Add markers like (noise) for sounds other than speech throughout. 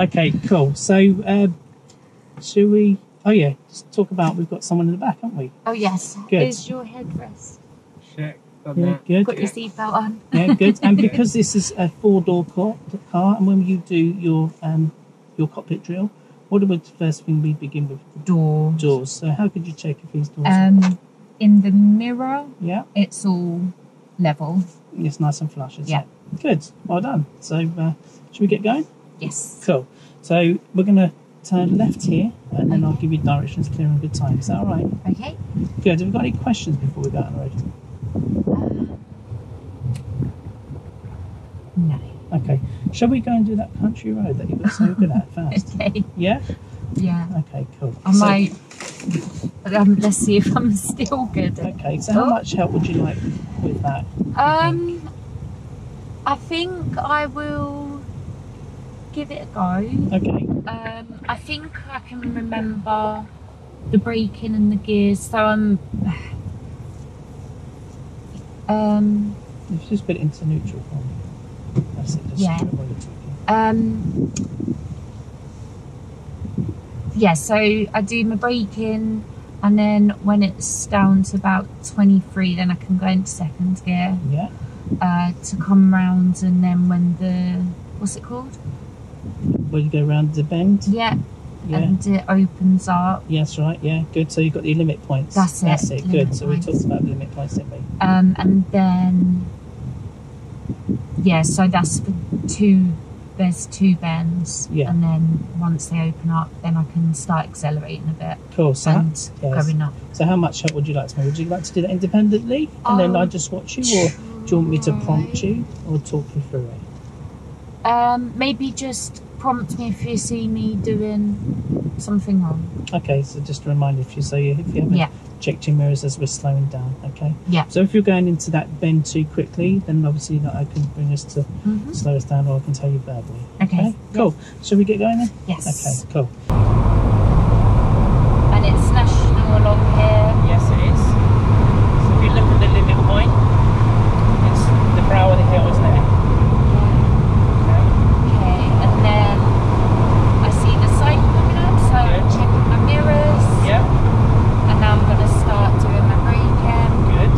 Okay, cool. So, um, shall we? Oh yeah, just talk about we've got someone in the back, haven't we? Oh yes. Good. Is your headrest? Check. Done Yeah, that. good. Got your seatbelt on. Yeah, good. And (laughs) because this is a four-door car, car, and when you do your um, your cockpit drill, what would the first thing we begin with? Door. Doors. So how could you check if these doors? Um, in the mirror, yeah, it's all level. it's nice and flush. Isn't Yeah. it? Good. Well done. So, uh, should we get going? Yes. Cool. So we're gonna turn left here, and then I'll give you directions clear and good time. Is that all right? Okay. Good. Have we got any questions before we go on the road? No. Okay. Shall we go and do that country road that you got so good at (laughs) first? Okay. Yeah. Yeah. Okay. Cool. I So- might. Um, let's see if I'm (laughs) still good. Okay. So how Oh. much help would you like with that? Um, I think I will give it a go. Okay. Um, I think I can remember the braking and the gears. So I'm. (sighs) Um, just put it into neutral for me. That's it. Just Yeah. do it while you're talking. um, yeah, so I do my braking, and then when it's down to about 23, then I can go into second gear Yeah. uh, to come round, and then when the what's it called? When you go around the bend. Yeah, Yeah. and it opens up. Yes. Right. Yeah. Good. So you've got your limit points. That's it, That's it. Good. limit So we talked about the limit points, didn't we? Um, and then yeah, so that's for two. There's two bends, Yeah. and then once they open up, then I can start accelerating a bit Cool. So, and yes. going up. so how much help would you like to me? Would you like to do that independently, and then Um, I just watch you, or do you want me to prompt you, or talk you through it? Um, maybe just prompt me if you see me doing something wrong. Okay. So just a reminder, if you say if you haven't Yeah. checked your mirrors as we're slowing down. Okay. Yeah. So if you're going into that bend too quickly, then obviously that I can bring us to Mhm. slow us down, or I can tell you verbally. Okay. Cool. Shall we get going then? Yes. Okay. Cool. And it's national along here. Yes, it is. So if you look at the limit point, it's the brow of the hill, isn't it? Okay. Okay, and then I see the sign coming up, so I'm Good. checking my mirrors, Yep. and now I'm gonna start doing my braking. Good.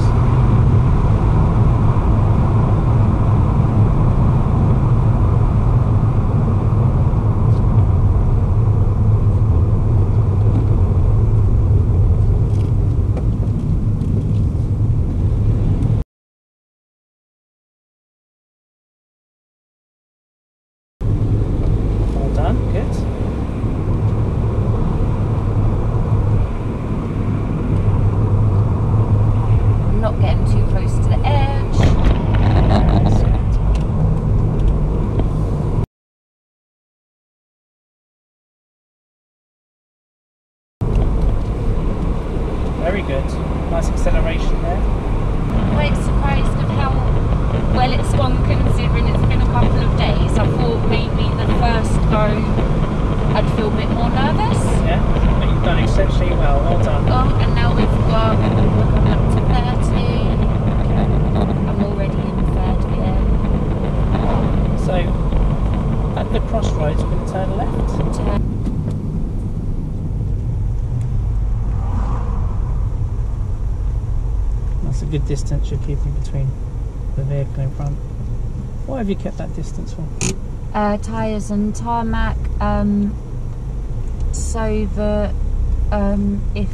Well done. Good. I'm not getting too close to the edge. Very good. Nice acceleration there. I'm quite surprised at how well it's gone considering it's been a couple of days. I thought maybe the first go I'd feel a bit more nervous. Yeah. But you've done exceptionally well. Well done. Oh, and now we've got we're coming up to 30. I'm already in third gear. So at the crossroads, we're going to turn left. Turn. That's a good distance you're keeping between the vehicle in front. Why have you kept that distance for? uh, tyres and tarmac um, so that um, if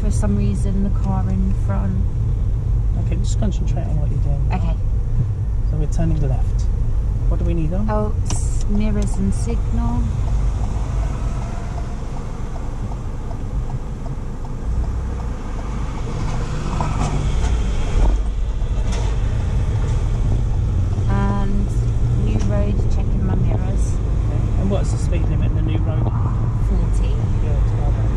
for some reason the car in front Okay, just concentrate on what you're doing. okay So we're turning left. What do we need on? oh mirrors and signal and new road checking my mirrors Okay. And what's the speed limit in the new road? 40 Good. well done.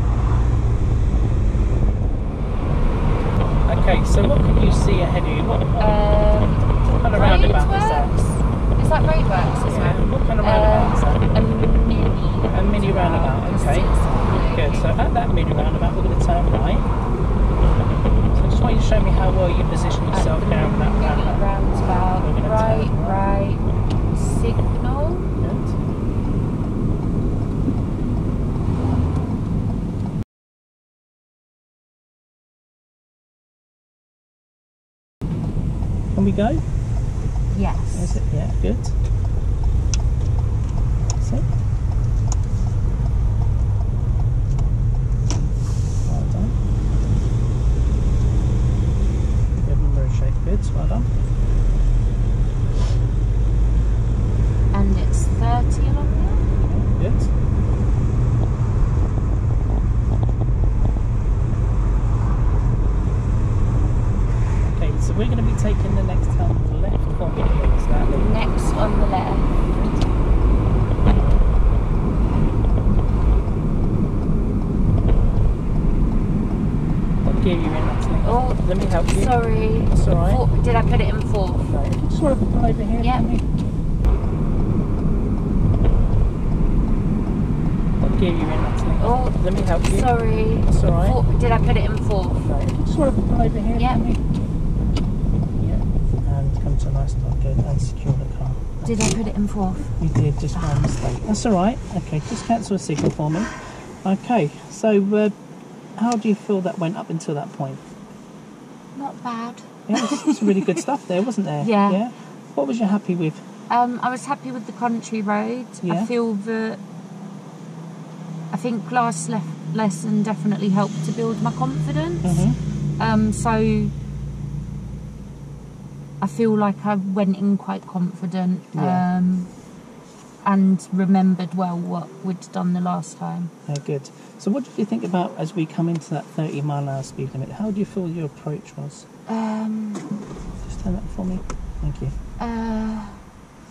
Okay, so what can you see ahead of you? What, what, um, what kind of roundabout is that? roadworks is that roadworks as Yeah, well what kind of roundabout is that? Uh, a mid can we go? Is Yes. it? Yeah, good. That's it. Well done. Good mirror shape, good, well done. And it's 30 along Good. Okay, so we're going to be taking the next turn to the left from here, Stanley. there. Next on the left. What gear you in, Natalie? Oh, Let me help you. sorry. It's all right. Four- did I put it in fourth? No, if you just want to pull over here Yeah. for me. What gear you in, Natalie? Oh, Let me help you. sorry. It's all right. Four- did I put it in fourth? No, if you just want to pull over here Yeah. Yeah. And come to a nice stop, and secure the car. Did I put it in fourth? You did, just by mistake. That's all right. Okay, just cancel a signal for me. Okay, so uh, how do you feel that went up until that point? Not bad. Yeah, it was, it was really good (laughs) stuff there, wasn't there? Yeah. Yeah. What was you happy with? Um, I was happy with the country road. Yeah. I feel that I think last lef- lesson definitely helped to build my confidence. Mm-hmm. Um, so I feel like I went in quite confident Yeah. um, and remembered well what we'd done the last time. Yeah, good. So, what did you think about as we come into that 30 mile an hour speed limit? How do you feel your approach was? Um, Just turn that for me. Thank you. Uh,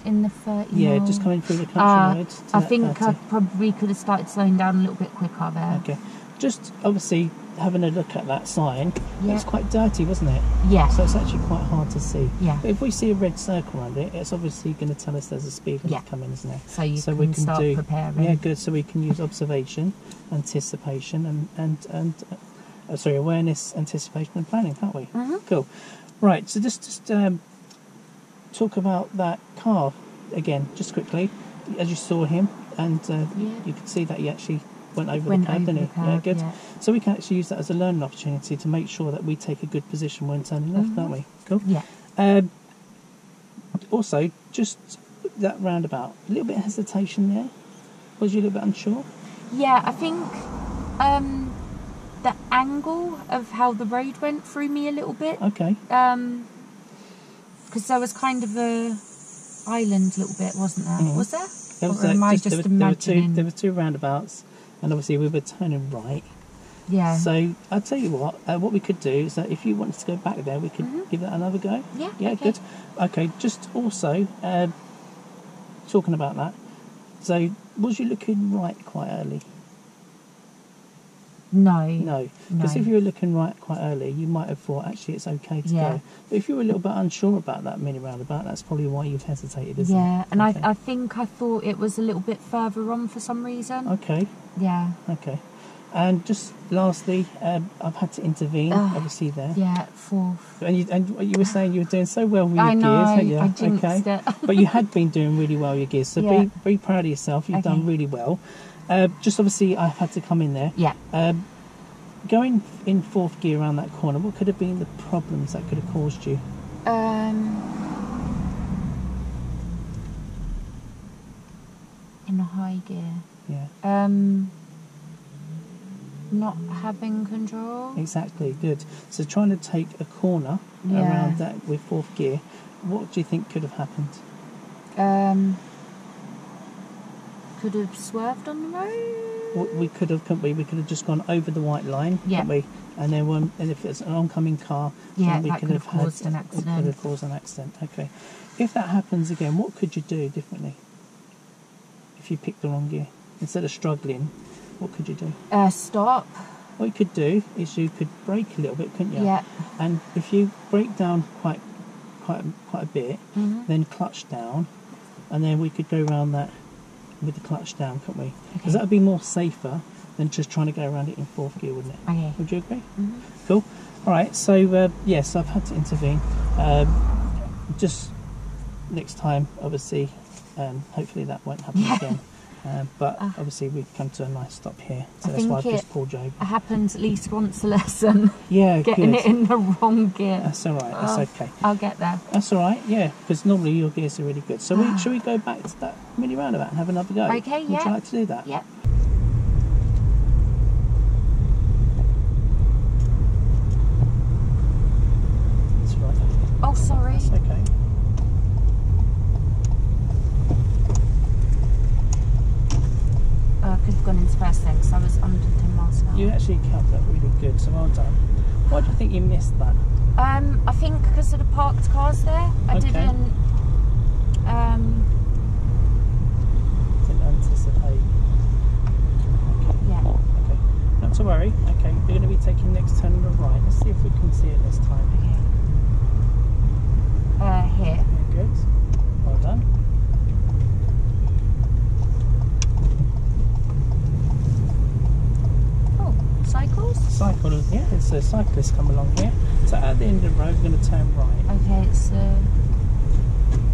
in the 30 Yeah, mile- just coming through the country Ah, road. to I think 30. I probably could have started slowing down a little bit quicker there. Okay. Just obviously having a look at that sign, Yeah. it's quite dirty, wasn't it? Yeah. So it's actually quite hard to see. Yeah. But if we see a red circle around it, it's obviously going to tell us there's a speed limit Yeah. coming, isn't it? So you so can, we can start do preparing. yeah, good. So we can use observation, anticipation, and and and uh, sorry, awareness, anticipation, and planning, can't we? Mhm. Cool. Right. So just just um, talk about that car again, just quickly, as you saw him, and uh, Yeah. you could see that he actually went over Went the curb, didn't he? yeah, good. yeah. So we can actually use that as a learning opportunity to make sure that we take a good position when turning left, Mhm. can't we? Cool. Yeah. Um, also, just that roundabout, a little bit of hesitation there. Was you a little bit unsure? Yeah, I think um, the angle of how the road went threw me a little bit. Okay. Um because there was kind of a island little bit, wasn't there? Mhm. Was there? There was or am I just- just, there, were, there were two there were two roundabouts, and obviously we were turning right. yeah. So I'll tell you what. Uh, what we could do is that if you wanted to go back there, we could Mhm. give that another go. yeah. Yeah, okay. good. Okay, just also uh, talking about that. So was you looking right quite early? No. No, because No. if you were looking right quite early, you might have thought actually it's okay to Yeah. go. But if you were a little bit unsure about that mini roundabout, that's probably why you've hesitated, isn't Yeah, it? and Okay. I, I think I thought it was a little bit further on for some reason. Okay, Yeah. okay. And just lastly, um, I've had to intervene, obviously there. Yeah, fourth. And you, and you were saying you were doing so well with your I know, gears, hadn't you? I jinxed okay. but you had been doing really well with your gears, so (laughs) Yeah. be be proud of yourself. You've done really well. Uh, just obviously, I've had to come in there. Yeah. Um, going in fourth gear around that corner, what could have been the problems that could have caused you? Um, in a high gear. Yeah, Um, not having control. exactly. Good. So trying to take a corner Yeah. around that with fourth gear, what do you think could have happened? Um, could have swerved on the road. We could have, couldn't we? We could have just gone over the white line, Yeah. couldn't we? And then when, and if it's an oncoming car, Yeah, we that could have, have caused had, an It could accident. have caused an accident. Okay. If that happens again, what could you do differently? If you pick the wrong gear, instead of struggling, what could you do? Uh, stop. What you could do is you could brake a little bit, couldn't you? Yeah. And if you brake down quite, quite, quite a bit, Mhm. then clutch down, and then we could go around that with the clutch down, can't we? Because Okay. that would be more safer than just trying to go around it in fourth gear, wouldn't it? Okay. Would you agree? Mhm. Cool. All right. So uh, yes, I've had to intervene. Um, just next time, obviously, um, hopefully that won't happen Yeah. again. (laughs) Uh, but Ah. obviously we've come to a nice stop here, so I that's why I've just pulled you over. It happens at least once a lesson, (laughs) Yeah, getting good. it in the wrong gear. That's all right. That's Oh. okay. I'll get there. That's all right. Yeah, because normally your gears are really good. So we, should we go back to that mini roundabout and have another go? Okay, Would yeah. you like to do that? Yep. Right. Oh, sorry. That's okay. Could have gone into first because I was under 10 miles an hour. You actually kept that really good, so well done. Why do you think you missed that? Um, I think because of the parked cars there, I Okay. didn't. Um, Didn't anticipate. yeah. Okay, not to worry. Okay, we're going to be taking next turn on the right. Let's see if we can see it this time. Okay. Uh, here. Good. Well done. Oh, cycles. Cycle, yeah, it's a cyclist come along here. So at the end of the road, we're going to turn right. Okay, it's a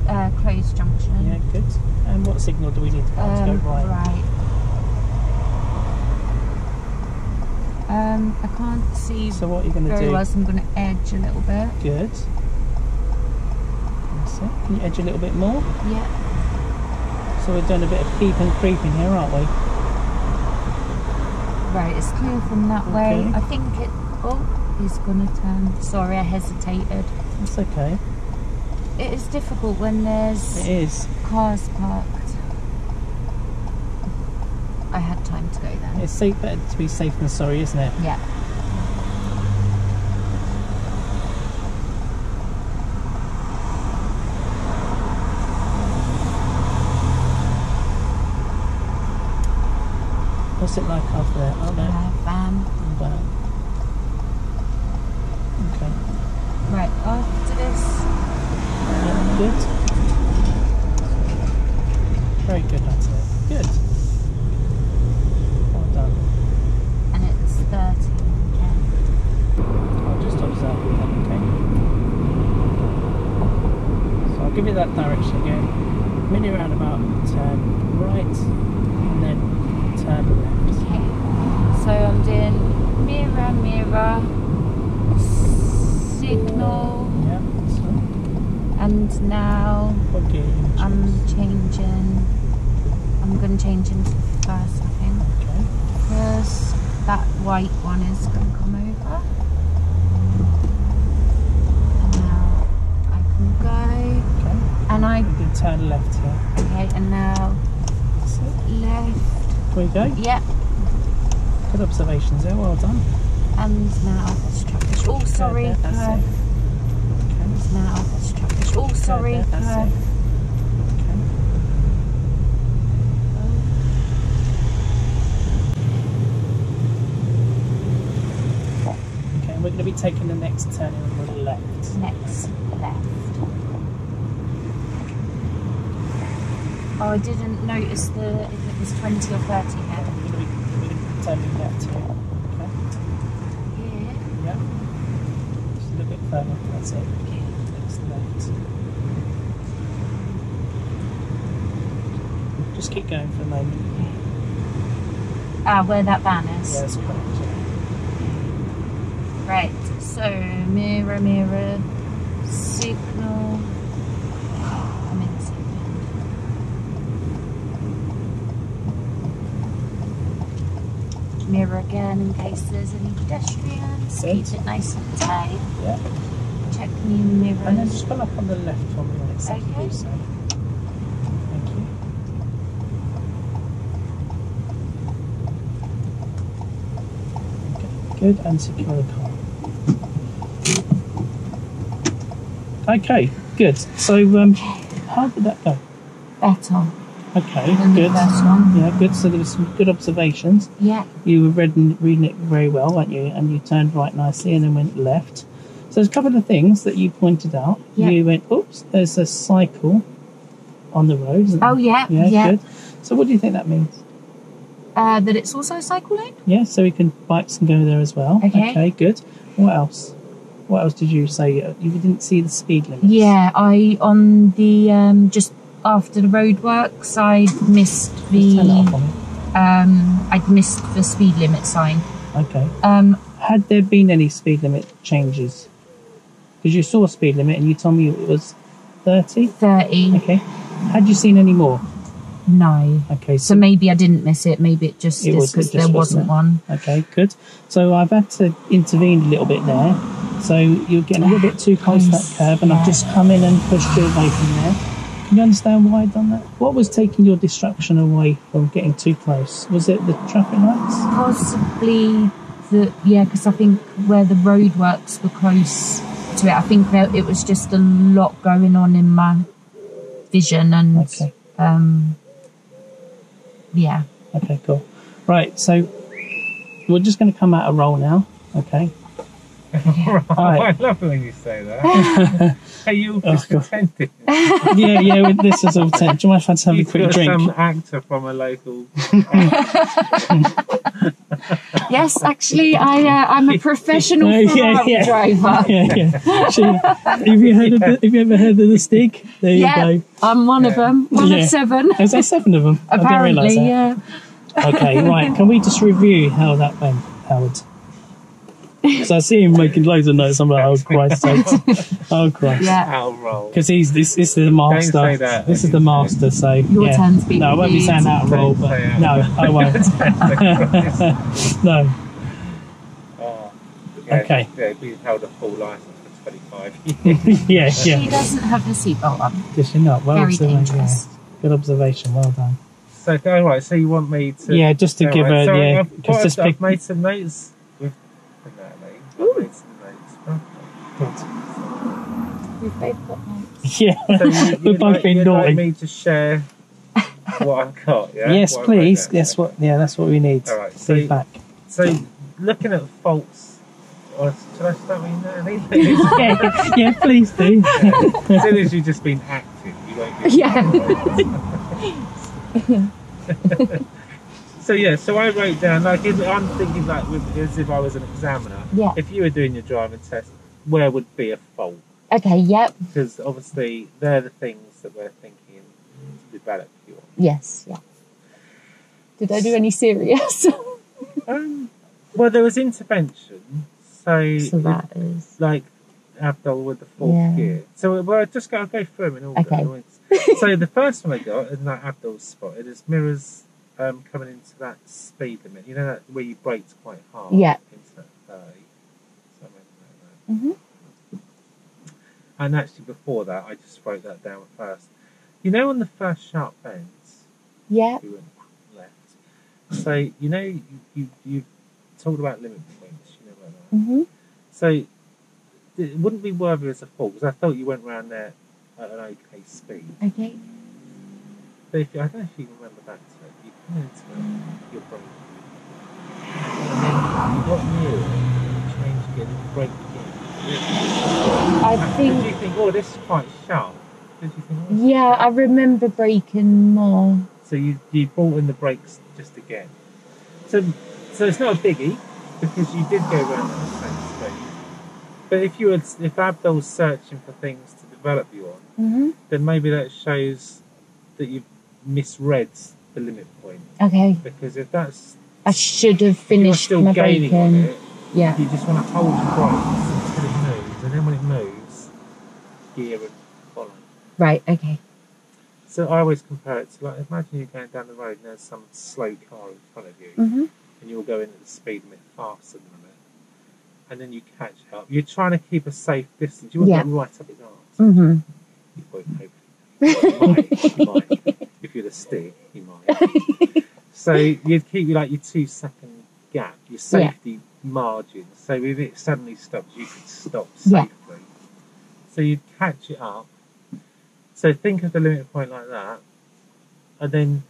uh, closed junction. Yeah, good. And what signal do we need to to Um, go right? right. Um, I can't see So what are you going to do? well, so I'm going to edge a little bit. Good. That's it. Can you edge a little bit more? Yeah. So we're doing a bit of peep and creeping here, aren't we? Right, it's clear from that way. I think it. Oh, he's going to turn. Sorry, I hesitated. That's okay. It is difficult when there's It is. cars parked. I had time to go then. It's safe, better to be safe than sorry, isn't it? Yeah. What's it like after that? Oh. Uh, van. Wow. Okay. Right, after this. Yeah, good. Very good, that's it. Good. Well done. And it's 13 again. I'll just observe with that, okay? So I'll give you that direction again. Mini roundabout, turn right, and then turn left. Okay. So I'm doing mirror, mirror, signal, Yeah, so now what gear you choose? I'm changing. I'm going to change into the first, I think. Okay. Because that white one is going to come over. And now I can go. Okay. And I. You can turn left here. Okay, and now left. There we go. Yep. Good observations there, well done. And now. Oh, sorry. That's curve. it. Okay. And now. Oh, sorry. There, that's it. Okay. Okay, we're going to be taking the next turn on the left. Next left. Oh, I didn't notice the if it was 20 or 30 We're here. going to be, we're going to be turning left here. Okay. Here. Yeah. Just a little bit further. That's it. Next left. Just keep going for a moment. Ah, where that van is. Yeah, correct. yeah. Right, so mirror, mirror, signal. I'm in. Mirror again in case there's any pedestrians. Good. Keep it nice and tight. Yeah. Check new mirrors. And then just pull up on the left for me it's Okay. do so. Thank you. Okay, Good and secure the car. Okay, good. So, um, how did that go? Better Okay, than the good. first one. Yeah, good. So there were some good observations. Yeah. You were reading, reading it very well, weren't you? And you turned right nicely and then went left. So there's a couple of things that you pointed out. Yeah. You went, oops, there's a cycle on the road? Oh yeah. Yeah, Yeah. good. So what do you think that means? Uh, that it's also cycle lane. Yeah, so we can bikes can go there as well. Okay. good. What else? What else did you say? Uh, You didn't see the speed limit. Yeah, I on the um, just after the roadworks, I'd missed Just turn it off the um, I'd missed the speed limit sign. Okay. Um, Had there been any speed limit changes? Because you saw a speed limit and you told me it was 30. thirty. Okay. Had you seen any more? No. Okay. So maybe I didn't miss it. Maybe it just It is because there wasn't wasn't one. Okay, good. So I've had to intervene a little bit there. So you're getting a little bit too close to that curve, and I've just come in and pushed you away from there. Can you understand why I've done that? What was taking your distraction away from getting too close? Was it the traffic lights? Possibly the yeah, because I think where the roadworks were close to it, I think there, it was just a lot going on in my vision and Okay. um, yeah. Okay, cool. Right, so we're just going to come out a roll now. Okay. (laughs) I love it when you say that. (laughs) Are you Oh, just God. pretending? Yeah, yeah. with This is all (laughs) ten. Do you mind if I just have a You've quick got drink? some actor from a local. Yes, actually, I uh, I'm a professional Yeah, yeah. driver. Yeah, yeah. She, have you heard of the, Have you ever heard of the Stig? There you Yeah, go. I'm one of them. One Yeah. of seven. Is there seven of them? I didn't realise Apparently, that. yeah. Okay, right. Can we just review how that went, Howard? (laughs) So I see him making loads of notes. I'm like, oh Christ, sakes. (laughs) oh Christ. Yeah. I'll roll. Because he's this, this is the master. say that. This is the master. So Your yeah. turn to be No, I won't be saying out of roll, but out. no, I (laughs) won't. no. Oh, yeah, Okay. Yeah, we held a full license for 25 years. Yeah, She yeah. doesn't have the seatbelt on. Does she not? Well Very dangerous. Yeah. Good observation. Well done. so, all right, so you want me to. Yeah, just to give right, her so yeah. I've, Because got- just I've pick. made some notes with. with Natalie. I've made some notes. We've both got notes. (laughs) Yeah, So you, (laughs) we're you'd both like, being you'd naughty. like me to share what I've got, yeah? (laughs) yes, What please. down. That's what. Yeah, that's what we need. All right, so- Feedback. So, looking at faults, or should I start with Natalie? yeah, yeah, please do. as soon as you've just been acting, you won't be. Yeah. So yeah, so I wrote down like if, I'm thinking like with, as if I was an examiner. Yeah. If you were doing your driving test, where would be a fault? Okay, yep. Because obviously they're the things that we're thinking to develop you on. Yes, yeah. Did I do any serious? (laughs) Um, well, there was intervention, so, so that is. like Abdul with the fourth Yeah. gear. So well, I just go, I'll go through them in order. Okay. so the first one I got, and that Abdul spotted, is mirrors um, coming into that speed limit. You know that where you braked quite hard. Yeah. Into that thirty. So I made a note of hmm. And actually, before that, I just wrote that down first. You know, on the first sharp bends, Yeah. we went left. So you know, you you, you talked about limit points. You know about that. hmm So it wouldn't be worthy as a fault because I thought you went round there at an okay speed. Okay. But if you, I don't know if you remember back to it, you come into it, your brake, and then you got near it, changed again, brake I Did think. you think, oh, this is quite sharp? Did you think? Oh, Yeah, I remember breaking more. So you you brought in the brakes just again. So so it's not a biggie because you did go around at the same speed. But if you had, if Abdul's searching for things to develop you on, hmm then maybe that shows that you've misread the limit point. Okay. Because if that's I should have you're finished still my gaining on braking. it, Yeah. you just want to hold your brakes until it moves, and then when it moves, gear and follow. Right. Okay. So I always compare it to like imagine you're going down the road and there's some slow car in front of you, hmm and you're going at the speed limit faster than it, and then you catch up. You're trying to keep a safe distance. You want Yeah. to right up its arse. hmm You won't hopefully. Well, you might, you might. (laughs) If you're the Stig, you might. so you'd keep like your two second gap, your Yeah. safety margin. So if it suddenly stops, you could stop Yeah. So you'd catch it up. So think of the limit point like that, and then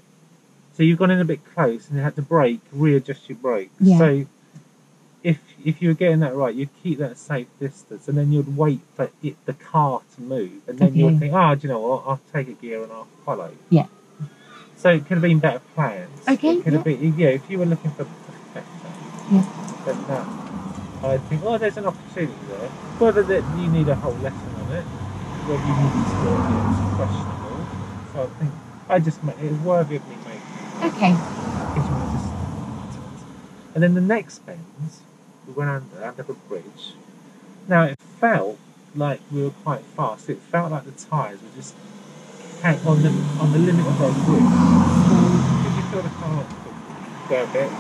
so you've gone in a bit close, and you had to brake, readjust your brakes. Yeah. So if if you were getting that right, you'd keep that safe distance, and then you'd wait for it, the car to move, and then you'd Okay. think, oh, do you know what? I'll take a gear and I'll follow. Yeah. So it could have been better plans. Okay, It could have been, yeah. If you were looking for perfection, Yeah. then that I think, oh, there's an opportunity there. Whether that you need a whole lesson on it, whether you need to it's questionable. So I think I just ma- it was worthy of me making. Okay. it was just- And then the next bend, we went under under a bridge. Now it felt like we were quite fast. It felt like the tyres were just on the on the limit of their grip. Did you feel the car go a bit?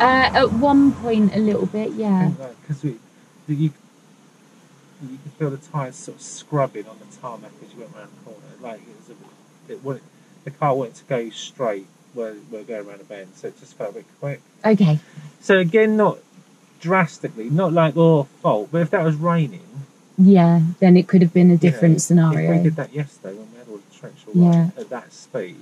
Uh, at one point, a little bit, yeah. Because we, the- you, you could feel the tyres sort of scrubbing on the tarmac as you went around the corner. Like it was a bit, it wanted, the car wanted to go straight where we're going around a bend, so it just felt a bit quick. Okay. So again, not drastically, not like oh fault, but if that was raining, Yeah, then it could have been a different If scenario. we did that yesterday when we had all the torrential Yeah. at that speed,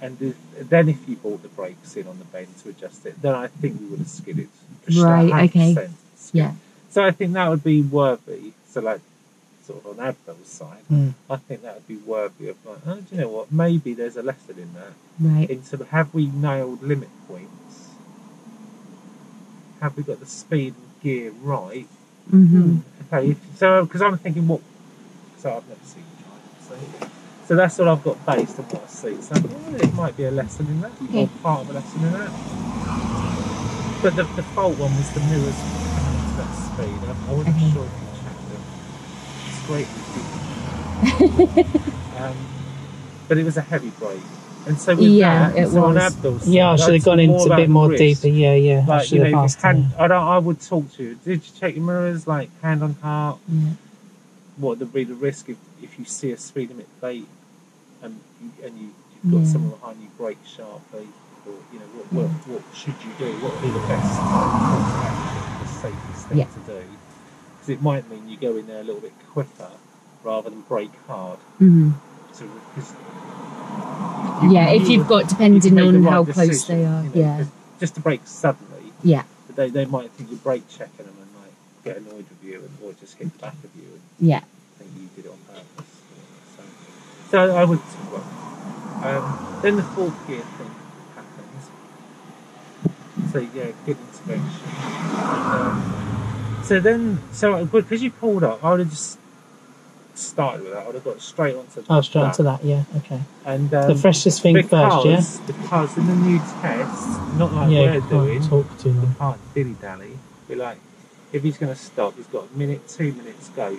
and if, then if you brought the brakes in on the bend to adjust it, then I think we would have skidded. Right, okay. Yeah. So I think that would be worthy. So like, sort of on Abdul's side, Mm. I think that would be worthy of like, oh, do you know what? Maybe there's a lesson in that. Right. Into have we nailed limit points? Have we got the speed and gear right? hmm Okay, so because I'm thinking what, so I've never seen drive, so so that's what I've got based on what I see. So well, it might be a lesson in that, Okay. or part of a lesson in that. But the, the fault one was the mirrors coming into that speed. I, I wasn't Okay. sure if you checked them. It's great. if you did. um, but it was a heavy brake, and so with Yeah, that, it so on was. Abdul's Yeah, I should have gone into a bit more deeper. Yeah, yeah. I Like should you know, hand. I don't. I would talk to you. Did you check your mirrors, like hand on heart? Yeah. What would be the risk if, if you see a speed limit plate and and you, you've got Yeah. someone behind you brake sharply, or you know what, what, what should you do? What would be the best course of action, the safest thing Yeah. to do? Because it might mean you go in there a little bit quicker rather than brake hard. hmm So, because Yeah, if you've got, depending on right how close they are. you know, Yeah. Just to brake suddenly, Yeah. but they, they might think you're brake checking them and like get annoyed with you and or just hit the back of you and Yeah. think you did it on purpose. So, so I would well, um, then the fourth gear thing. So yeah, good intervention. Um, so then, so because you pulled up, I would have just started with that. I would have got straight onto Oh, straight onto that. Yeah. Okay. And um, the freshest thing because, first. Yeah. Because in the new test, not like yeah. we're doing, talk we long. can't dilly dally. Be like, if he's going to stop, he's got a minute, two minutes go.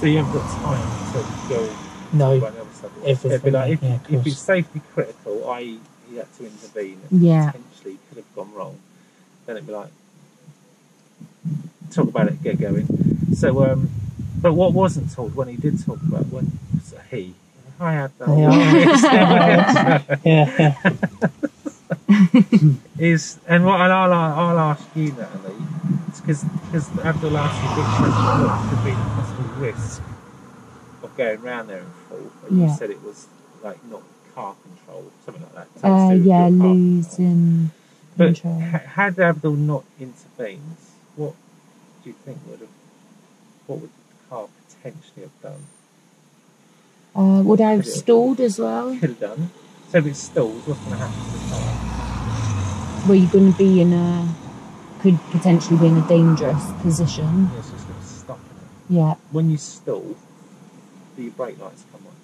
So you haven't got time to go No. run the other stuff. everything, It'd be like if, yeah, if safety critical, i.e., he had to intervene, and Yeah. potentially could have gone wrong, then it'd be like talk about it, get going. So, um, but what wasn't talked when he did talk about when so he, I had that. Yeah. yeah. (laughs) (laughs) is and what and I'll, I'll ask you, Natalie, because because Abdul asked you which has could be the possible risk of going round there in full. And Yeah. You said it was like not car control, something like that. Uh, yeah, car control. losing But control. had Abdul not intervened, what do you think would have? What would the car potentially have done? Uh, would I have Yeah. stalled as well? Could have done. So if it stalls, what's going to happen to the car? Were you going to be in a, could potentially be in a dangerous position? Yeah, it's just going to stop it. Yeah. When you stall, do your brake lights come on?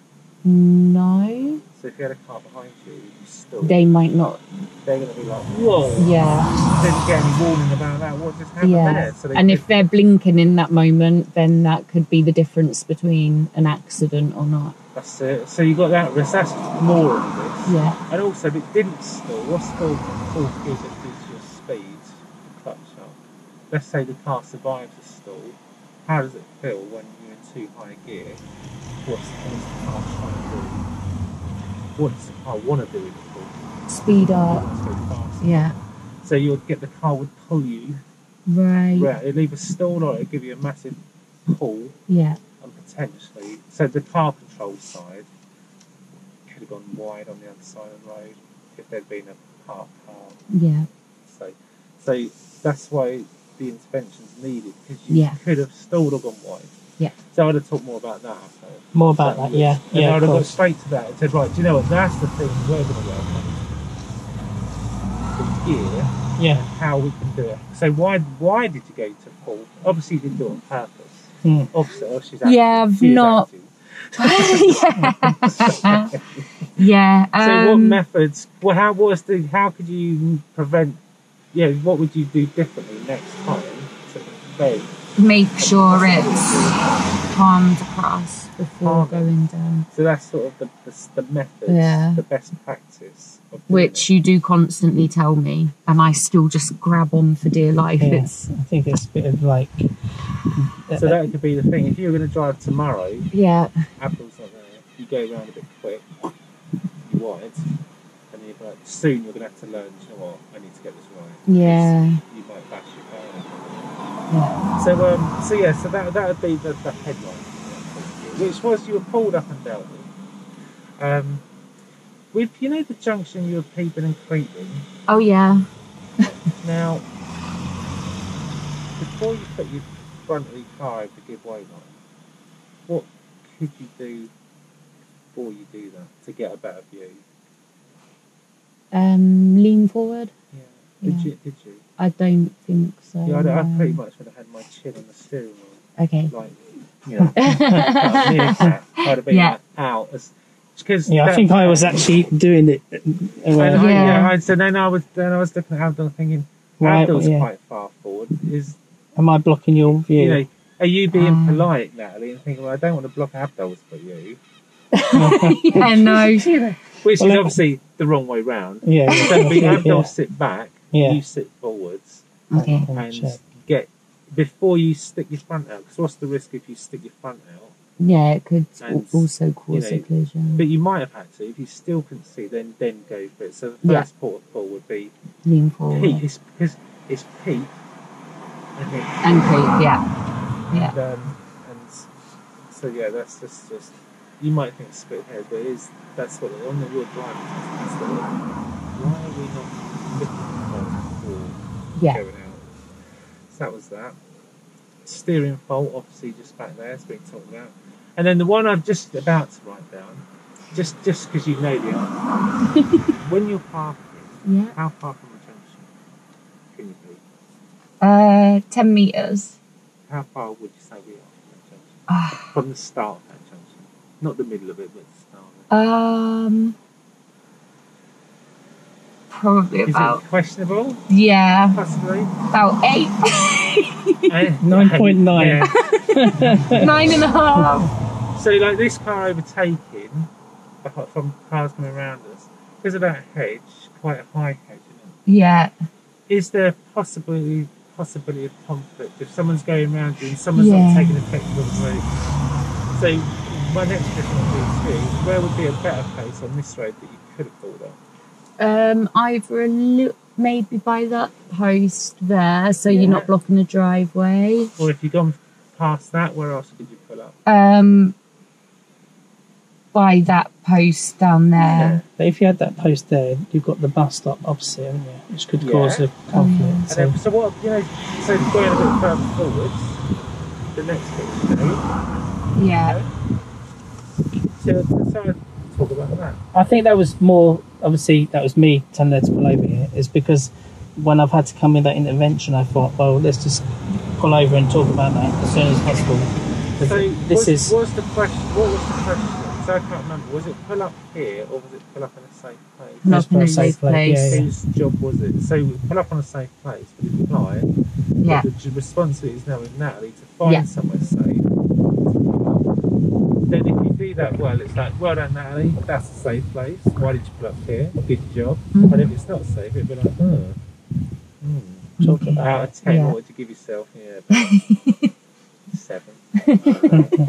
No, So if you had a car behind you, you stall, they might not. they're going to be like, whoa. Yeah. Didn't get any warning about that. What just happened Yeah. there? So they And could- if they're blinking in that moment, then that could be the difference between an accident or not. that's it. So you got that risk. That's more of this. Yeah. And also, if it didn't stall, what's called full gear that gives your speed, clutch up. Let's say the car survives a stall. How does it feel when you're in too high gear? What's, what's the car trying to do? What does the car want to do in full? Speed up. Go faster. Yeah. So you'll get the car would pull you. Right. Right, it'll either stall or it'll give you a massive pull Yeah. and potentially. So the car control side could have gone wide on the other side of the road if there'd been a parked car. Yeah. So, so that's why the intervention's needed because you Yeah. could have stalled or gone wide. Yeah. So I'd have talked more about that. So. More about that. Yeah. And Yeah. I'd have got course. straight to that and said, right, do you know what? That's the thing we're going to work on. The gear Yeah. how we can do it. So why why did you go to Paul? Obviously, you didn't do it on purpose. Mm. Obviously, oh, she's Yeah, I've she not- active. (laughs) yeah. (laughs) yeah. so what um, methods? Well, how was the? How could you prevent? Yeah, what would you do differently next time to prevent? Make sure it's palmed across before Palm. going down. So that's sort of the the, the methods, Yeah. the best practice. Which you do constantly tell me, and I still just grab on for dear life. Yeah, It's I think it's a bit of like. So that could be the thing. If you're going to drive tomorrow, yeah, Apple's not there. You go around a bit quick. You wide, and you're like, soon you're going to have to learn. You know what? I need to get this right. yeah, You might bash your car. Yeah. So um, so yeah, so that that would be the, the headline, which was you were pulled up and down. Um, with you know the junction you were peeping and creeping. Oh yeah. Now, before you put your front of your car over the give way line, what could you do before you do that to get a better view? Um, lean forward. Yeah. Did Yeah. you? Did you? I don't think so. Yeah, I, I pretty much would have had my chin on the steering wheel. Okay. like you know, like a meerkat. I'd have been Yeah. like, out as because Yeah, I think I was actually doing it. uh, And Well, I, Yeah. yeah, I, so then I was then I was looking at Abdul thinking Right, Abdul's yeah. quite far forward. Is am I blocking your view? you know, are you being Um. polite, Natalie, and thinking, well, I don't want to block Abdul's for you, (laughs) (laughs) yeah, no. which Well, is obviously the wrong way round. yeah, So yeah, be yeah, Abdul yeah. sit back, Yeah. you sit forwards, Okay. And get before you stick your front out. Because what's the risk if you stick your front out? Yeah, it could And, also cause you know, collision. But you might have had to. If you still couldn't see, then then go for it. So the Yeah. first port of call would be Lean forward. peak. It's because it's peak, and creep, yeah. Yeah. and, um, and so yeah, that's just just you might think split head, but it is that's what on the real driving test. That's the why are we not Yeah. going out? So that was that. Steering fault, obviously, just back there. It's been talked about. And then the one I'm just about to write down, just just because you know the answer. (laughs) when you're parking, Yeah. how far from the junction can you be? Uh, 10 metres. How far would you say we are from that junction? Ah. From the start of that junction. Not the middle of it, but the start of it. Um, probably Is about, it questionable? yeah, Possibly. about eight, Eh, (laughs) 9.9. yeah. (laughs) nine and a half. So, like this car overtaking uh, from cars coming around us, there's about that hedge, quite a high hedge, isn't Yeah. Is there possibly possibility of conflict if someone's going around you and someone's Yeah. not taking effect of the road? So, my next question would be to where would be a better place on this road that you could have thought of? Um, either a little, maybe by that post there, so Yeah. you're not blocking the driveway. Or if you've gone past that, where else could you pull up? Um, by that post down there. But if you had that post there, you've got the bus stop opposite, haven't you? Which could Yeah. cause a conflict. And So, then, so what, you know, so going a bit further forwards, the next bit, you know, Yeah. so, so I'd talk about that. I think that was more, obviously, that was me telling her to pull over here, is because when I've had to come in that intervention, I thought, well, let's just pull over and talk about that as soon as possible. So this was, is, was the question, what was the question? So I can't remember, was it pull up here or was it pull up in a safe place? Not in a a safe safe place, place. yeah, yeah. Whose job was it? So pull up on a safe place, but imply Yeah. that the responsibility is now with Natalie to find Yeah. somewhere safe. Do that well, it's like, well done Natalie, that's a safe place. Why did you pull up here? Good job. Mhm. But if it's not safe, it'd be like, hmm. hmm. talk about Out of ten, Yeah. what would you give yourself? Yeah, (laughs) seven. (laughs)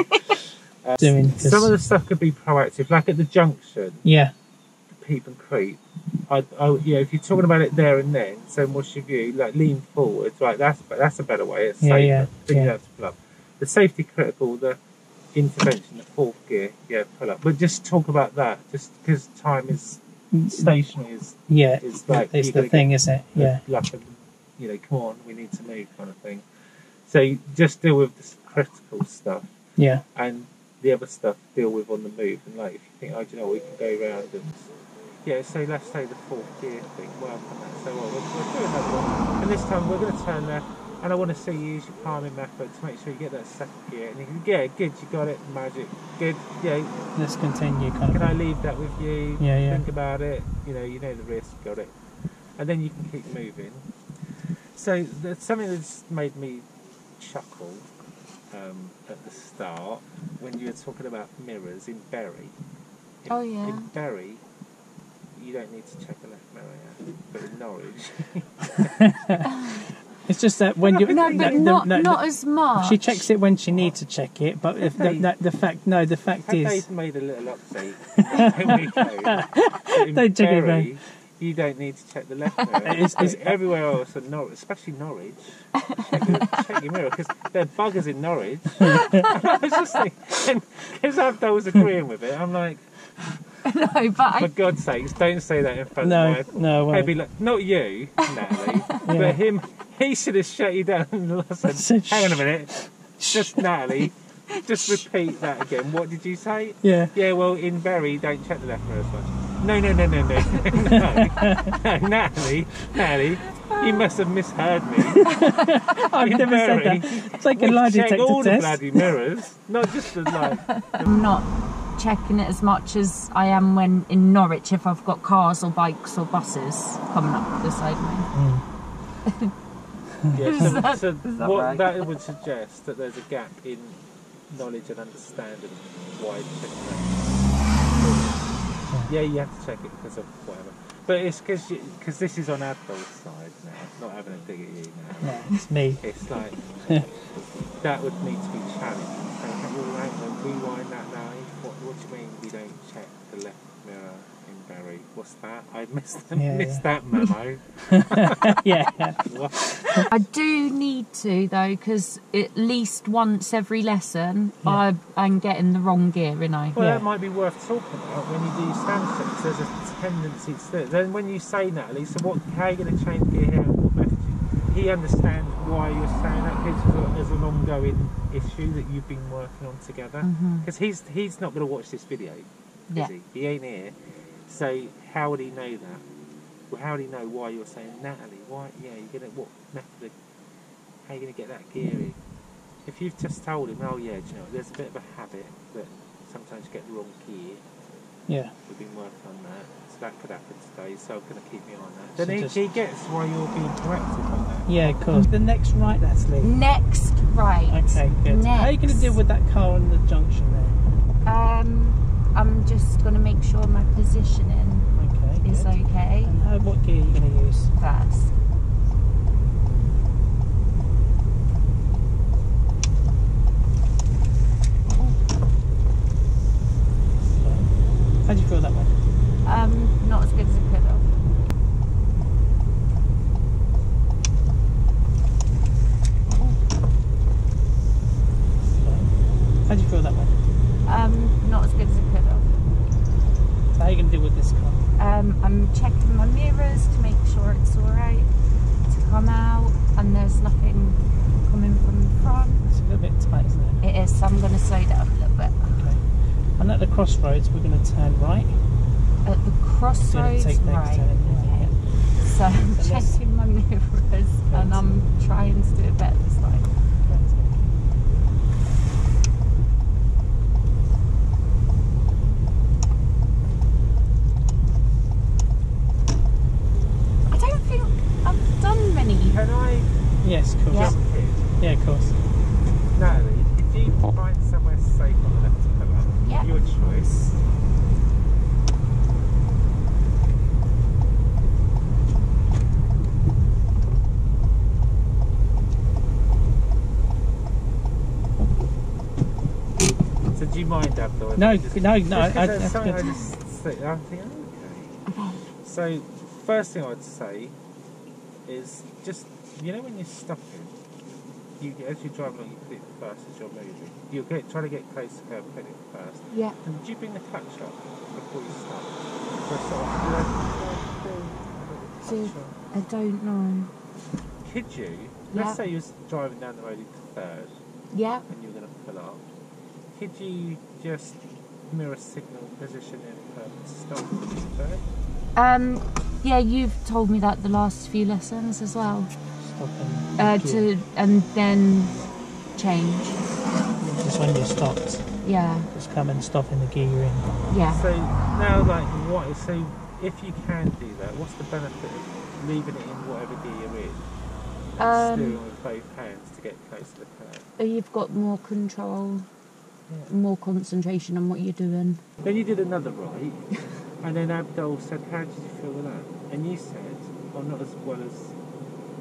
Uh, Doing this- some of the stuff could be proactive, like at the junction, yeah, peep and creep. I, I, you know, if you're talking about it there and then, so what's your view? Like lean forward, right? That's that's a better way. It's Yeah, safer. yeah, you yeah. have to pull up. The safety critical, the intervention, the fourth gear, yeah, pull up. But just talk about that, just because time is mm. stationary is yeah. is like It's the thing, isn't it? Yeah. like a, you know, come on, we need to move, kind of thing. So you just deal with this critical stuff Yeah. and the other stuff deal with on the move. And like, if you think, oh, do you know, we can go around and yeah. So let's say the fourth gear thing. Well, so well. We'll, we'll do another one, and this time we're going to turn left, and I want to see you use your palming method to make sure you get that second gear. And you can, yeah, good, you got it, magic, good, yeah. Let's continue. Kind Can of. I leave that with you? Yeah, yeah. Think about it. You know, you know the risk, got it, and then you can keep moving. So there's something that's made me chuckle um, at the start when you were talking about mirrors in Berry. In, Oh, yeah. In Berry, you don't need to check the left mirror, yeah? but in Norwich, (laughs) (laughs) It's just that when you No, no, but the- not no, not the- as much. she checks it when she needs to check it. But if the, they- the, the fact no, the fact have is they made a little update? (laughs) Here we go. (laughs) Don't check it, Bury, you don't need to check the left mirror. (laughs) It's- it's- everywhere else, in Nor- especially Norwich, check your, check your mirror because they're buggers in Norwich. I was just thinking, because Abdul was agreeing with it, I'm like, (laughs) no, but for I, God's sakes, don't say that in front no, of my. no. He'd like, not you, Natalie, (laughs) Yeah. but him. He should have shut you down and Said, (laughs) said, "Hang on a minute, just Natalie, just repeat that again. What did you say? Yeah. Yeah, well, in Bury, don't check the left mirror as much. No, no, no, no, no, no, no, Natalie, Natalie, you must have misheard me. I've In never said Bury, that. It's like a lie detector check detector all the test. bloody mirrors, not just the like. I'm not checking it as much as I am when in Norwich if I've got cars or bikes or buses coming up beside me. Hmm. Yeah, (laughs) so, that- so is that what right? that would suggest that there's a gap in knowledge and understanding why checking that. Hmm. Yeah, you have to check it because of whatever. But it's because because this is on Admiral's side now, not having a dig at you now. Yeah, it's me. It's like that would need to be challenged. So, well, hang on, rewind that now. What, what do you mean we don't check the left mirror in Barry? What's that? I missed, (laughs) Yeah, missed yeah. that memo. (laughs) yeah. I do need to though because at least once every lesson Yeah. I, I'm getting the wrong gear, you know. Well, Yeah. that might be worth talking about when you do stand checks. There's a tendency to do it. Then when you say Natalie, so what? How are you going to change gear here? and What method? He understands why you're saying that because there's an ongoing issue that you've been working on together. Mm-hmm. Because he's he's not going to watch this video, is Yeah. he? He ain't here. So how would he know that? Well, how would he know why you're saying Natalie? Why? Yeah, you're gonna what method? Of, how are you going to get that gear in? If you've just told him, oh yeah, do you know, there's a bit of a habit that sometimes you get the wrong gear. Yeah. We've been working on that, so that could happen today. So I'm going to keep me on that. Then So he, just- he gets why you're being corrected on that. Yeah, of course. The next right, Natalie. Next, right. Okay, good. How are you going to deal with that car in the junction there? Um, I'm just gonna make sure my positioning Okay. is good. okay And how, what gear are you going to use? first. How do you feel that way? Um, not as good as it could have. How do you feel that way? Um, not as good as it could have. So how are you going to deal with this car? Um, I'm checking my mirrors to make sure it's alright to come out and there's nothing coming from the front. It's a little bit tight, isn't it? It is, so I'm going to slow down a little bit. Okay. And at the crossroads, we're going to turn right. At the crossroads, right. okay. So I'm So let's- checking my (laughs) mirrors and I'm trying to do it better this time. I don't think I've done many. Can I Yes, of course. Yeah. jump in? Yeah, of course. Natalie, if you find somewhere safe on the left pillar, Yeah. your choice. So do you mind, Abdul? if No, just- no, no. Just 'cause I, there's that's something I just think, I think, okay. So, first thing I'd say is just, you know, when you're stopping, you as you drive along, you put it first as you're moving. You'll get try to get close to curb, put it first. Yeah. And do you bring the clutch up before you start? So sort of, See, I don't know. Could you? Yeah. Let's say you was driving down the road into third Yeah. and you were going to pull up. Could you just mirror signal position in um, stop third? Um, yeah, you've told me that the last few lessons as well. stop and Uh, gear. to and then change. just when you're stopped, Yeah, just come and stop in the gear you're in. yeah. So now, like, what? So if you can do that, what's the benefit of leaving it in whatever gear you're in, and steering Um, with both hands to get close to the curb? you've got more control, Yeah. More concentration on what you're doing. Then you did another right, and then Abdul said, "How did you feel with that?" And you said, "Well, not as well as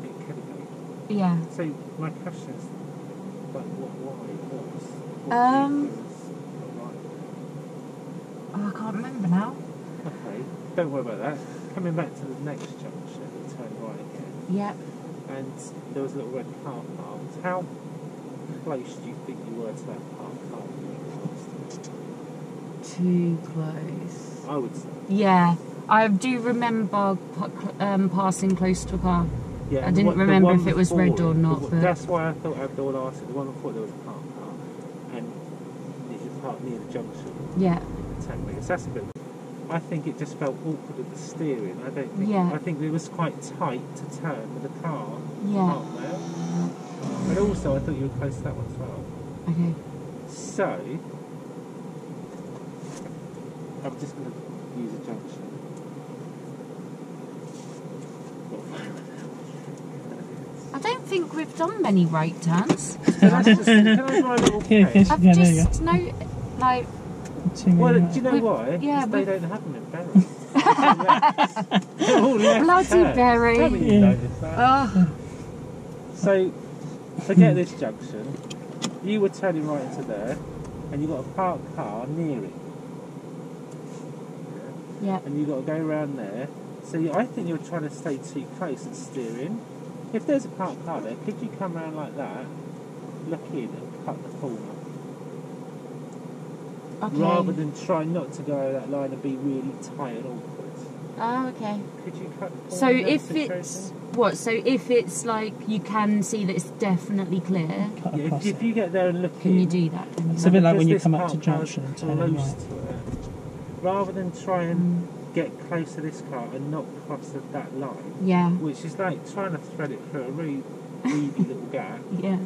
it could have been." Yeah. So my question is, like, what? Why? What was? What Um, was right? Oh, I can't remember now. Okay, don't worry about that. Coming back to the next junction, turn right again, Yep. and there was a little red car parked. How close do you think you were to that car when you passed? Too close. I would say. Yeah. I do remember um, passing close to a car. Yeah, I didn't one- the remember if it was red or not, the- but- That's why I thought Abdul asked it. The one before there was a parked car, and if you park near the junction, Yeah. the 10 metres, that's a bit. I think it just felt awkward with the steering. I don't think. Yeah. I think it was quite tight to turn with the car Yeah. But also, I thought you were close to that one as well. Okay. So, I'm just going to use a junction. I don't think we've done many right turns. (laughs) Can I just- can I drive it all Yeah, past? I've Yeah, there you just no, like, Too Well, do you know We- why? yeah, 'Cause they don't have them in Bury. (laughs) They're all left Bloody turns. Bury. Tell me you Yeah. noticed that. oh, So, forget this junction. You were turning right into there, and you got a parked car near it, yeah. and you've got to go around there. So you, I think you're trying to stay too close and steering. If there's a parked car there, could you come around like that, look in, and cut the corner, Okay. rather than try not to go that line and be really tight and awkward? Oh, okay. Could you cut the corner? So in if situation? it's what? So if it's like you can see that it's definitely clear, Yeah, if, if you get there and look can in, you do that? Can you? It's a bit like when you come up to parked car's junction and turn in close right. Rather than try and get close to this car and not cross the, that line, yeah. which is like trying to thread it through a really weedy (laughs) little gap. Yeah.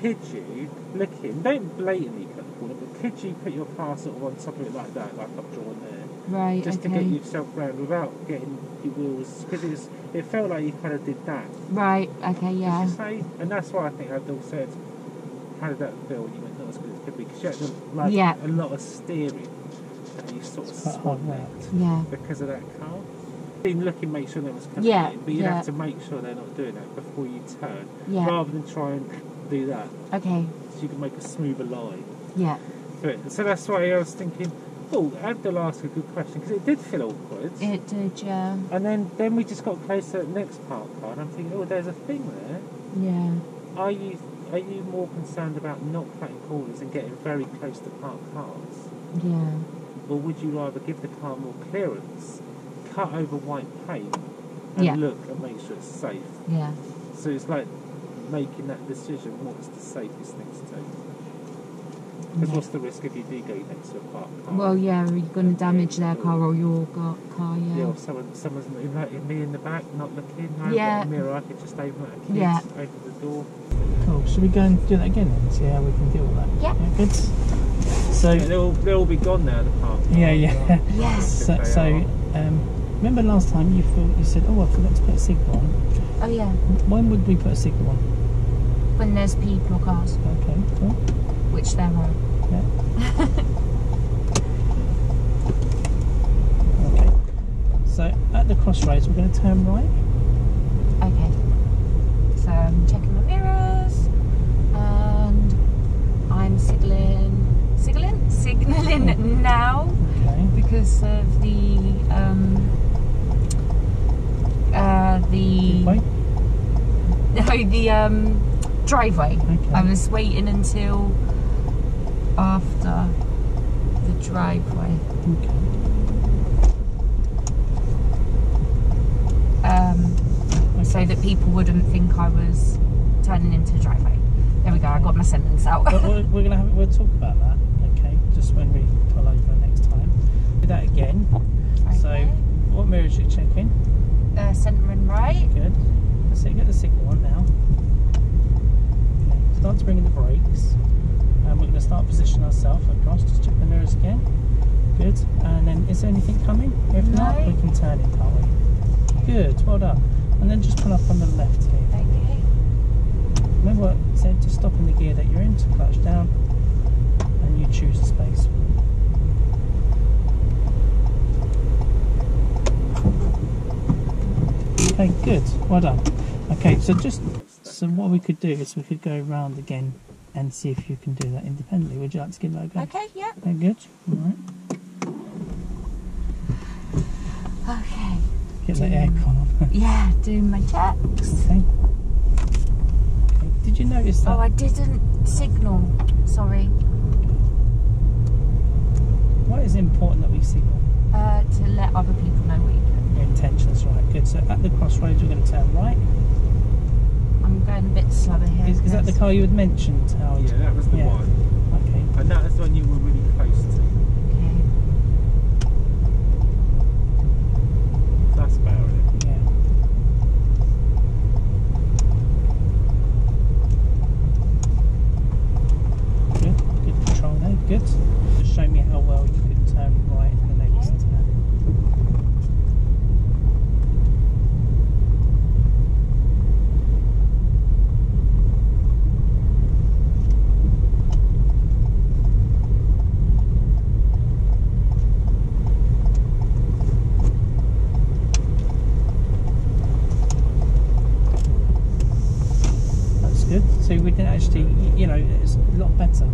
Could you look in? Don't blatantly cut the corner, but could you put your car sort of on top of it like that, like I've drawn there, Right. just to get yourself round without getting your wheels? Because it was, it felt like you kind of did that. Right. Okay. Yeah. you say? And that's why I think Abdul said, "How did that feel?" And you went, "Not as good as it could be," because you had to, like Yeah. a lot of steering, and sort of It's quite hard swung work. it Yeah. because of that car. Been looking, make sure no one's coming Yeah, in, but you'd yeah. have to make sure they're not doing that before you turn, Yeah. rather than try and do that, Okay. so you can make a smoother line. Yeah. for. So that's why I was thinking, oh, Abdul asked a good question because it did feel awkward. It did. Yeah. and then, then we just got close to the next park car, and I'm thinking, oh, there's a thing there. Yeah. Are you are you more concerned about not cutting corners and getting very close to parked cars, Yeah. Or would you rather give the car more clearance, cut over white paint, and Yeah. look and make sure it's safe? Yeah. So it's like making that decision. What's the safest thing to do? Because what's the risk if you do go next to a parked car? Well, yeah. Are You're going to damage their car or your ga- car. Yeah, Yeah. or someone, someone's in, me in the back, not looking. I haven't Yeah. got a mirror. I could just open that. Kids, Yeah. Open the door. Cool. Should we go and do that again then? See how we can deal with that. Yeah. good. So They'll they'll all be gone now. The park. yeah, yeah. Yes. So, so um, remember last time you thought you said, "Oh, I forgot to put a signal on." Oh yeah. When would we put a signal on? When there's people or cars, Okay, cool. which there are. Yeah. (laughs) okay. So at the crossroads, we're going to turn right. Okay. So I'm checking my mirrors and I'm signaling, signaling, signaling now Okay. because of the um uh the (laughs) no the um driveway. Okay. I was waiting until after the driveway. Okay. Um so that people wouldn't think I was turning into the driveway. There we go, I got my sentence out. but we're, we're gonna have we'll talk about that. When we pull over next time. Do that again. So Okay. what mirrors you checking? uh, centre and right. Good. So you get the signal on now. Okay, start to bring in the brakes. And we're going to start positioning ourselves across. Just check the mirrors again. Good. And then is there anything coming? If not, we can turn it, can't we? Good. Well done. And then just pull up on the left here. Okay. Remember what I said, just stop in the gear that you're in, to clutch down, you choose the space. Okay, good, well done. Okay, so just, so what we could do is we could go around again and see if you can do that independently. Would you like to give that a go? Okay, yeah. Okay, good, alright. Okay. Get the aircon on. (laughs) Yeah, doing my checks. okay. okay. Did you notice that? Oh, I didn't signal. Sorry. What is important that we signal? Uh, to let other people know what you're. Your intentions, right? Good. So at the crossroads, we're going to turn right. I'm going a bit slower here. Is, is that the car you had mentioned, Howard? Yeah, that was the Yeah. one. Okay. And that was the one you were really close to. Okay. That's about it. Yeah. Good. Good control there. Good. Show me how well you could turn right in the next Okay. turn. That's good. So we didn't actually, y- you know, it's a lot better.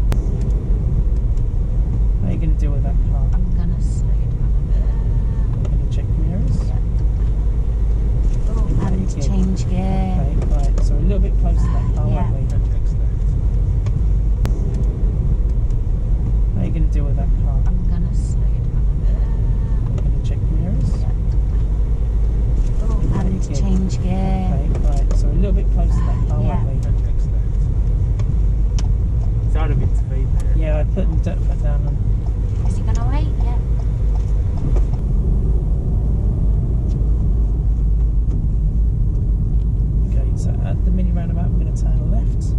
How are you going to deal with that car? I'm gonna slow down a bit. Going to check mirrors. Oh, having to change gear. Okay, right. So a little bit closer to that car, Yeah. aren't we? How are you going to deal with that car? I'm gonna slow down a bit. Going to check mirrors. Oh, having to Okay. change gear. Okay, right. So a little bit closer to that car, Yeah. aren't we? And next left. So I'd have intervened there. Yeah, I put the foot down and Is he gonna wait? Yeah. Okay, so at the mini roundabout, we're going to turn left.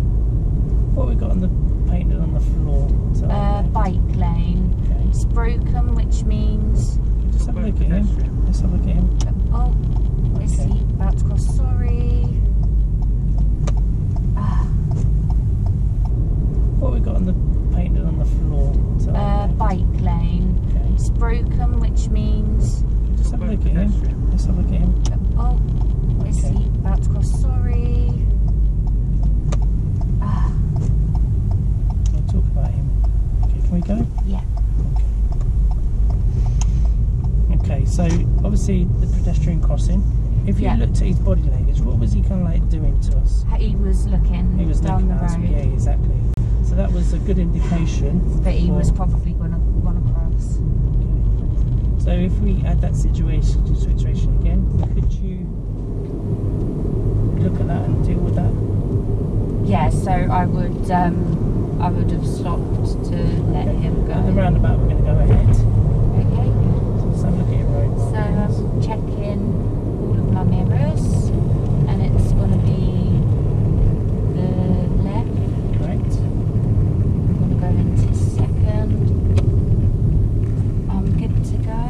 What have we got on the painted on the floor? To our Uh, left? bike lane. Okay. It's broken, which means. Just have a look at him. Pedestrian. Let's have a look at him. Oh, is Okay. he about to cross? Sorry. Ah, What have we got on the painted on the floor? To our uh, left? bike lane. Okay. It's broken, which means. Just have a look at him. Pedestrian. Let's have a look at him. Oh, is Okay. he about to cross? Sorry. Ah, We'll talk about him. Okay, can we go? yeah. Okay, so obviously the pedestrian crossing. If you Yeah. looked at his body language, what was he kind of like doing to us? He was looking He was down looking the road, Yeah, exactly. So that was a good indication. but he was probably gonna run across. Okay. So if we add that situation to situation again, could you look at that and deal with that? Yeah, so I would um I would have stopped to let him go. At the roundabout, we're going to go ahead. Okay. So let's have a look at your road. So markings. I'm checking all of my mirrors and it's gonna be the left. Correct. I'm gonna go into second. I'm good to go.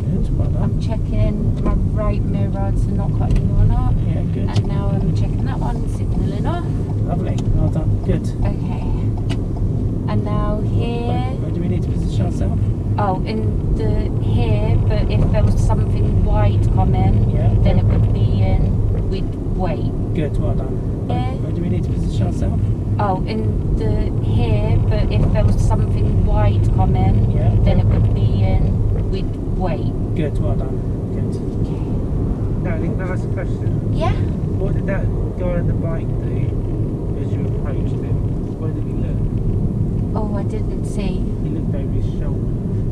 Good. Well done. I'm checking my right mirror to not cut anyone up. Yeah, good. And now I'm checking that one, signalling off. Lovely. Well done. Good. Okay. And now here. Where do we need to position ourselves? Oh, in the here, but if there was something wide coming, Yeah. then it would be in. We'd wait. Good. Well done. Where, Yeah. where do we need to position ourselves? Oh, in